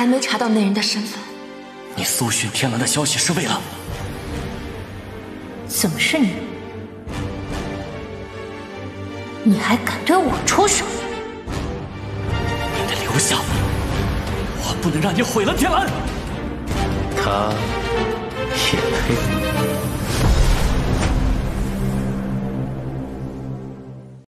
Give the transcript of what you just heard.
还没查到那人的身份。你搜寻天蓝的消息是为了怎么是你？你还敢对我出手？你得留下我不能让你毁了天蓝他也配